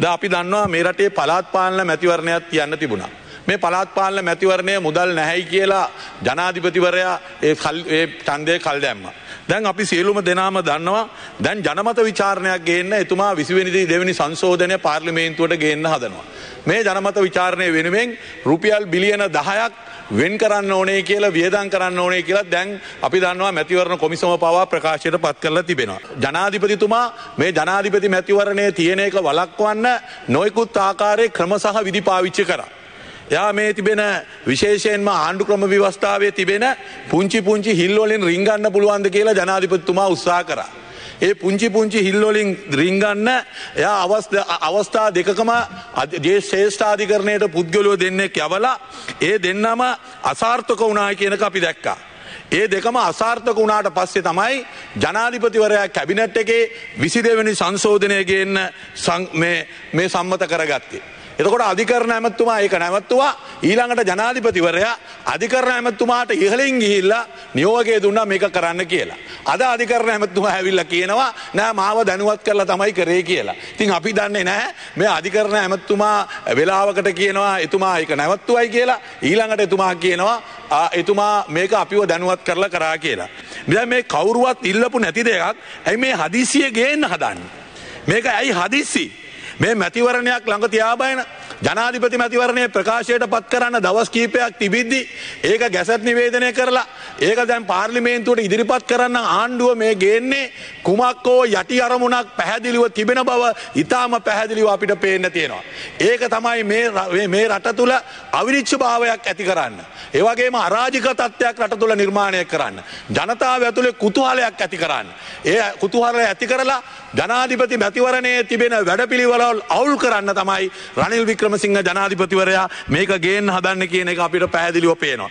ද අපි දන්නවා මේ රටේ පළාත් පාලන මැතිවරණයක් තියන්න තිබුණා. මේ පළාත් පාලන මැතිවරණය මුදල් නැහැයි කියලා ජනාධිපතිවරයා ඒ ඡන්දය කල් දැම්මා. දැන් අපි සියලුම දෙනාම දන්නවා දැන් ජනමත විචාරණයක් ගේන්න එතුමා විසිවෙනිදි දෙවැනි සංශෝධනය පාර්ලිමේන්තුවට ගේන්න හදනවා. මේ ජනමත විචාරණය වෙනුවෙන් රුපියල් බිලියන දහයක් වෙන් කරන්න ඕනේ කියලා වියදම් කරන්න ඕනේ කියලා දැන් අපි දන්නවා මැතිවරණ කොමිසම පවා ප්‍රකාශයට පත් කරලා තිබෙනවා. ජනාධිපතිතුමා මේ ජනාධිපති මැතිවරණය තියෙන එක වළක්වන්න නොයෙකුත් ආකාරයේ ක්‍රම සහ විධි පාවිච්චි කරා. යා මේ තිබෙන විශේෂයෙන්ම ආණ්ඩු ක්‍රම විවස්ථාවේ තිබෙන පුංචි පුංචි හිල්වලින් රිංගන්න පුළුවන්ද කියලා ජනාධිපතිතුමා උත්සාහ කරා. ඒ පුංචි පුංචි හිල්වලින් රිංගන්න එයා අවස්ථා දෙකම ජේ ශේෂ්ඨාධිකරණයට පුද්ගලුව දෙන්නෙක් යවලා ඒ දෙන්නම අසාර්ථක වුණා කියනක අපි දැක්කා. ඒ දෙකම අසාර්ථක වුණාට පස්සේ තමයි ජනාධිපතිවරයා කැබිනට් එකේ විසි දෙවැනි සංශෝධනය ගේන්න මේ සම්මත කරගත්තේ. එතකොට අධිකරණ ඇමත්තුමා ඒක නැවත්තුවා ඊළඟට ජනාධිපතිවරයා අධිකරණ ඇමත්තුමාට ඉහලින් ගිහිල්ලා නියෝගය දුන්නා මේක කරන්න කියලා. අද අධිකරණ ඇමත්තුමා ඇවිල්ලා කියනවා නෑ මාව දැනුවත් කරලා තමයි කරේ කියලා. ඉතින් අපි දන්නේ නැහැ මේ අධිකරණ ඇමත්තුමා වෙලාවකට කියනවා එතුමා ඒක නැවත්තුවයි කියලා ඊළඟට එතුමා කියනවා එතුමා මේක අපිව දැනුවත් කරලා කරා කියලා. දැන් මේ කවුරුවත් ඉල්ලපු නැති දෙයක් ඇයි මේ හදිසිය ගේන්න හදන්නේ. මේක ඇයි හදිස්සි. මේ මැතිවරණයක් ළඟ තියාබයන ජනාධිපති මැතිවරණය ප්‍රකාශයට පත් කරන්න දවස් කීපයක් තිබිද්දි ඒක ගැසත් නිවේදනය කරලා ඒක දැන් පාර්ලිමේන්තුවට ඉදිරිපත් කරන්න ආණ්ඩුව මේ ගේන්නේ කුමක්කෝ යටි අරමුණක් පැහැදිලිව තිබෙන බව ඉතාම පැහැදිලිව අපිට පේන්න තියෙනවා. ඒක තමයි මේ රට තුළ අවිනිච්ච භාවයක් ඇති කරන්න. ඒවගේම අරාජික තත්ත්වයක් රට තුළ නිර්මාණය කරන්න. ජනතාව ඇතුළේ කුතුහලයක් ඇති කරන්න. ඒ කුතුහලය ඇති කරලා ජනාධිපති මැතිවරණයේ තිබෙන වැඩපිළිවලවල් අවුල් කරන්න තමයි රනිල් වික්‍රමසිංහ ජනාධිපතිවරයා මේක ගේන්න හදන්න කියන එක අපිට පැහැදිලිව පේනවා.